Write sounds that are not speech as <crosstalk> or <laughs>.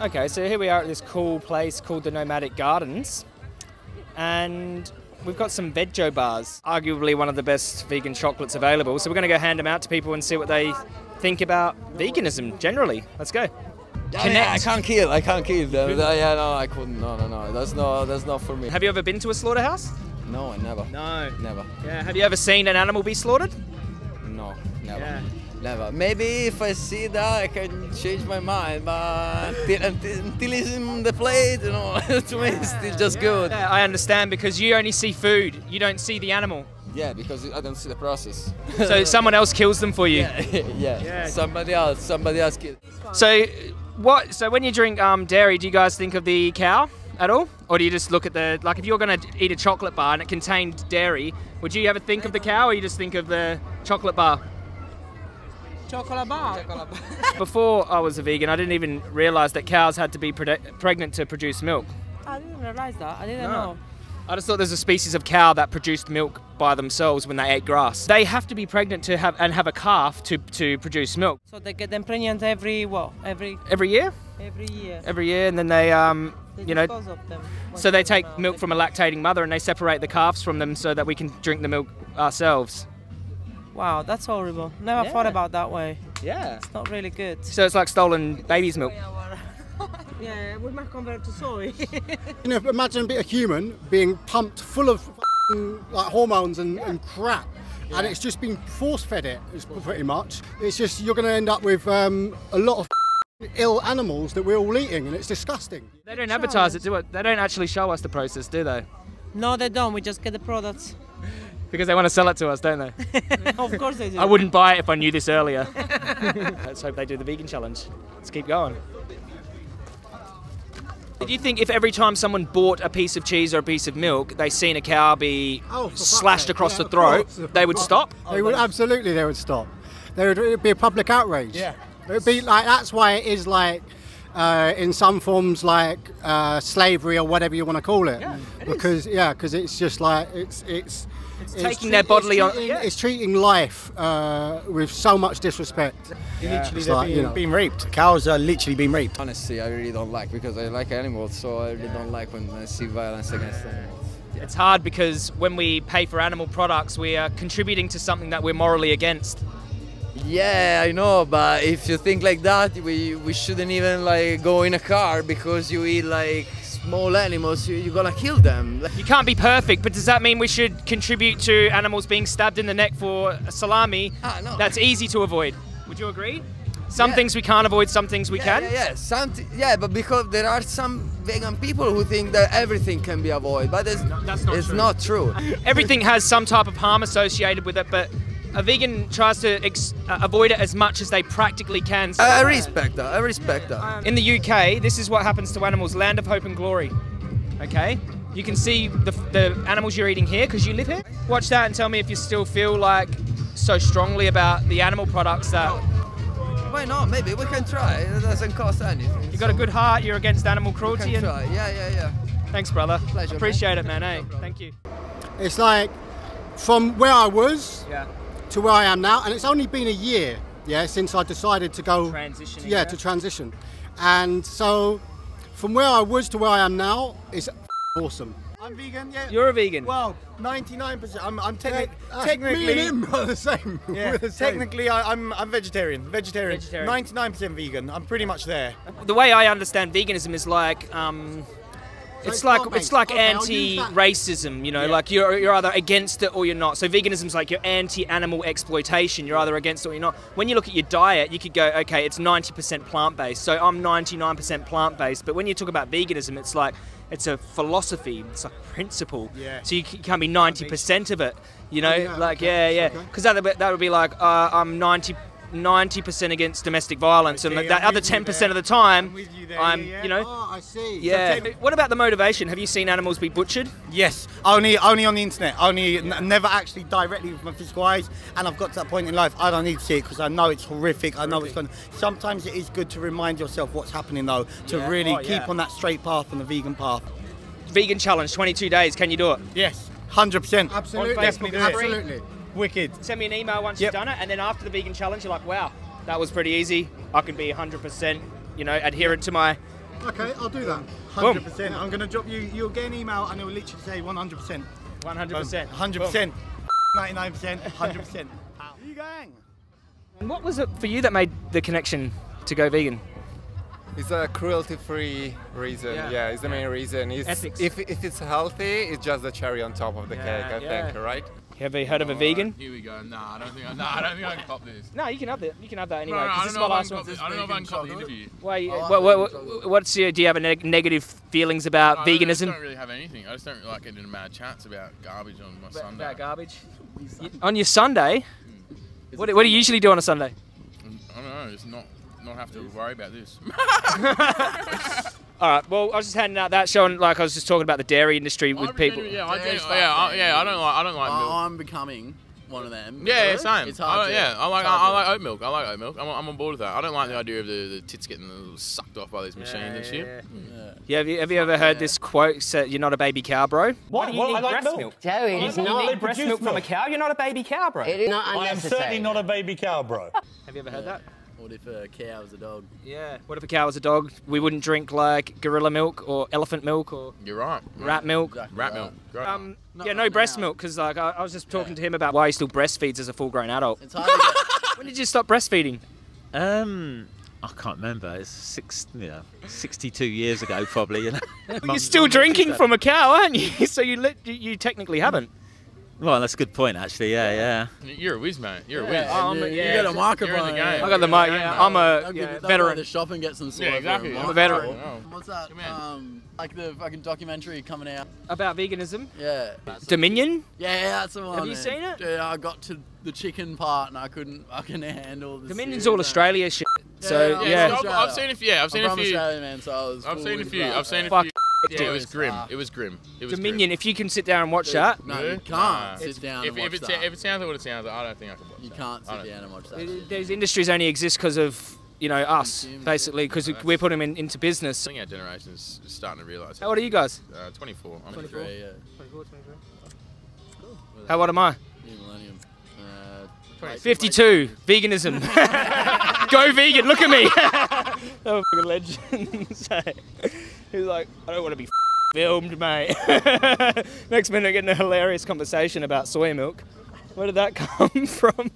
Okay, so here we are at this cool place called the Nomadic Gardens, and we've got some Vego bars, arguably one of the best vegan chocolates available. So we're going to go hand them out to people and see what they think about veganism generally. Let's go. Connect. I can't kill. I can't kill them. Yeah, no, I couldn't. No, no, no. That's not. That's not for me. Have you ever been to a slaughterhouse? No, I never. No. Never. Yeah. Have you ever seen an animal be slaughtered? No, never. Yeah. Never. Maybe if I see that, I can change my mind. But until, until, until it's in the plate, you know, to me, it's still just good. Yeah, I understand because you only see food, you don't see the animal. Yeah, because I don't see the process. <laughs> So someone else kills them for you. yeah, <laughs> yeah. Yeah. Somebody else. Somebody else kill. So what? So when you drink um, dairy, do you guys think of the cow at all, or do you just look at the like if you're going to eat a chocolate bar and it contained dairy, would you ever think of the cow, or you just think of the chocolate bar? Chocolate bar. <laughs> Before I was a vegan, I didn't even realise that cows had to be prede- pregnant to produce milk. I didn't realize that. I didn't No. know. I just thought there's a species of cow that produced milk by themselves when they ate grass. They have to be pregnant to have and have a calf to, to produce milk So they get them pregnant every what? Every every year, every year. every year, and then they um They you know dispose of them so they take milk from a lactating mother and they separate the calves from them so that we can drink the milk ourselves. Wow, that's horrible. Never thought about that way. Yeah. It's not really good. So it's like stolen baby's milk. <laughs> Yeah, we might convert to soy. <laughs> You know, imagine a bit of human being pumped full of like hormones and, and crap, and it's just been force-fed it. It's pretty much. It's just you're going to end up with um, a lot of ill animals that we're all eating, and it's disgusting. They don't advertise it, do it? They don't actually show us the process, do they? no, they don't. We just get the products. Because they want to sell it to us, don't they? <laughs> of course they do. I wouldn't buy it if I knew this earlier. <laughs> Let's hope they do the vegan challenge. Let's keep going. Did you think if every time someone bought a piece of cheese or a piece of milk, they seen a cow be Oh, slashed sake. across Yeah, the throat, they would stop? They would absolutely. They would stop. There it'd be a public outrage. Yeah. It would be like that's why it is like. Uh, in some forms, like uh, slavery or whatever you want to call it, Yeah, it because yeah, because it's just like it's it's, it's, taking their bodily on- treating, yeah. It's treating life uh, with so much disrespect. Literally, It's they're like, being, you know. being raped. Cows are literally being raped. Honestly, I really don't like because I like animals, so I really don't like when I see violence against animals. It's hard because when we pay for animal products, we are contributing to something that we're morally against. Yeah, I know, but if you think like that, we we shouldn't even like go in a car because you eat like small animals. You, you're gonna kill them. You can't be perfect, but does that mean we should contribute to animals being stabbed in the neck for a salami? Ah, no. That's easy to avoid. Would you agree? Some Yeah. things we can't avoid, some things we yeah, can. Yeah, yeah, something, yeah, but because there are some vegan people who think that everything can be avoided, but it's, that's not it's true. not true. <laughs> Everything has some type of harm associated with it, but a vegan tries to ex- uh, avoid it as much as they practically can. I, I respect that. I respect that. In the UK, this is what happens to animals. Land of hope and glory. Okay, you can see the, the animals you're eating here because you live here. Watch that and tell me if you still feel like so strongly about the animal products that Why not? Maybe we can try. It doesn't cost anything. you got a good heart. You're against animal We cruelty. can And try. Yeah, yeah, yeah. thanks, brother. Pleasure, Appreciate it, man. Hey, thank you. It's like from where I was Yeah. To where I am now, and it's only been a year, yeah, since I decided to go Transitioning, yeah, yeah. to transition, and so from where I was to where I am now is awesome. I'm vegan, yeah. You're a vegan. well, 99%. I'm, I'm technic- Uh, technically. me and him are the same. <laughs> Yeah, We're the same. technically, I, I'm, I'm vegetarian. Vegetarian. Vegetarian. 99% vegan. I'm pretty much there. the way I understand veganism is like um, it's like it's like Okay, that. anti-racism, you know, like you're you're either against it or you're not. So veganism's like you're anti-animal exploitation. You're either against it or you're not. When you look at your diet, you could go, okay, it's 90% plant-based, so I'm 99% plant-based. But when you talk about veganism, it's like it's a philosophy, it's a principle. Yeah. So you can't be 90% of it, you know, yeah, like okay, yeah, yeah, okay. because that would be- that would be like uh, I'm 90. 90% against domestic violence, and that I'm other 10% of the time, I'm you I'm, yeah, yeah. you know, Oh, I see. yeah. what about the motivation? Have you seen animals be butchered? Yes, only only on the internet. Only n- never actually directly with my physical eyes. And I've got to that point in life. I don't need to see it because I know it's horrific. I know it's going. Sometimes it is good to remind yourself what's happening though, to Yeah. really Oh, keep yeah. on that straight path and the vegan path. Vegan challenge, 22 days. Can you do it? Yes, hundred percent. Absolutely, On Facebook, do it. absolutely. Wicked. Send me an email once Yep. you've done it, and then after the vegan challenge, you're like, wow, that was pretty easy. I can be 100%, you know, adherent to my Okay, I'll do that. 100%. I'm going to drop you, you'll get an email and it will literally say 100%. 100%. 100%. 99%. 100%. How you gang. And what was it for you that made the connection to go vegan? It's a cruelty-free reason. Yeah. Yeah, it's the main reason. It's, Ethics. If, if it's healthy, it's just the cherry on top of the Yeah, cake, I yeah. think, right? Have you heard of a oh, vegan? Here we go. Nah, I don't think. I, nah, I don't think I can cop this. No, you can have that. You can have that anyway. no, no, 'cause I this don't is know my if I last can one. this. I don't know if I can cop the interview. Why, I like what, what, vegan what's your, do you have a neg- negative feelings about veganism? I just veganism? don't really have anything. I just don't like getting a mad chance about garbage on my Sunday. About garbage. On your Sunday, hmm. what, do- what do you usually do on a Sunday? I don't know. Just not not have to worry about this. <laughs> <laughs> All right. Well, I was just handing out that, showing like I was just talking about the dairy industry with I'm people. genuinely- Yeah, I, Dairy yeah, I, yeah. I don't like. I don't like milk. I- I'm becoming one of them. Yeah, yeah, same. It's hard I, to- yeah, I like I, I like oat milk. I like oat milk. I'm, I'm on board with that. I don't like the idea of the, the tits getting sucked off by these machines and shit. Yeah. Hmm. Yeah, have you, have you ever heard this quote? Said, "You're not a baby cow, bro." What? do you Well, need I like breast milk. Joey, it's You not. need breast milk from a cow. You're not a baby cow, bro. It is not I am certainly not a baby cow, bro. Have you ever heard that? What if a cow was a dog? Yeah. What if a cow was a dog? We wouldn't drink like gorilla milk or elephant milk or You're right. rat milk. Exactly Rat right. milk. Um, yeah, no right breast now. milk because like I, I was just talking to him about why he still breastfeeds as a full-grown adult. It's hard. <laughs> When did you stop breastfeeding? Um, I can't remember. It's six, you know, 62 years ago, probably. You know? <laughs> well, you're still drinking from a cow, aren't you? <laughs> so you lit, you, you technically haven't. Well, that's a good point, actually. Yeah, yeah. You're a whiz, mate. You're a whiz. Yeah, I'm a- you, yeah, you got a just- microphone. you're in the game. I got the mic. Yeah, I'm a Don't yeah, give- don't veteran. the shop and get some sort Yeah, exactly. I'm a veteran. Oh, What's that? Um, like the fucking documentary coming out. About veganism, Yeah. Dominion. Yeah, yeah, that's the one. Have you man. seen it? Yeah, I got to the chicken part and I couldn't fucking handle the. Dominion's series, all man. Australia shit. So Yeah, yeah, Yeah, yeah. I've, I've seen a few. Yeah, I've I'm seen a from few. Australia, man, so I was. I've seen a few. I've seen a few. It, Yeah, it was dude. grim. It was grim. It was Dominion. If you can sit down and watch that, No, you can't Nah. sit down If, and if, watch it, that. if it sounds like what it sounds like, I don't think I can watch you that. can't sit down and watch that. it- those industries only exist because of you know us, Consumers, basically, because we're putting them in, into business. I think our generation is is starting to realise. How old are you guys? Uh, 24. I'm 23, yeah. How old am I? New millennium. Uh, 52. Veganism. <laughs> Go vegan. Look at me. <laughs> oh, fucking legend. <laughs> He's like, I don't want to be <laughs> filmed, mate. <laughs> Next minute, getting a hilarious conversation about soy milk. Where did that <laughs> come from?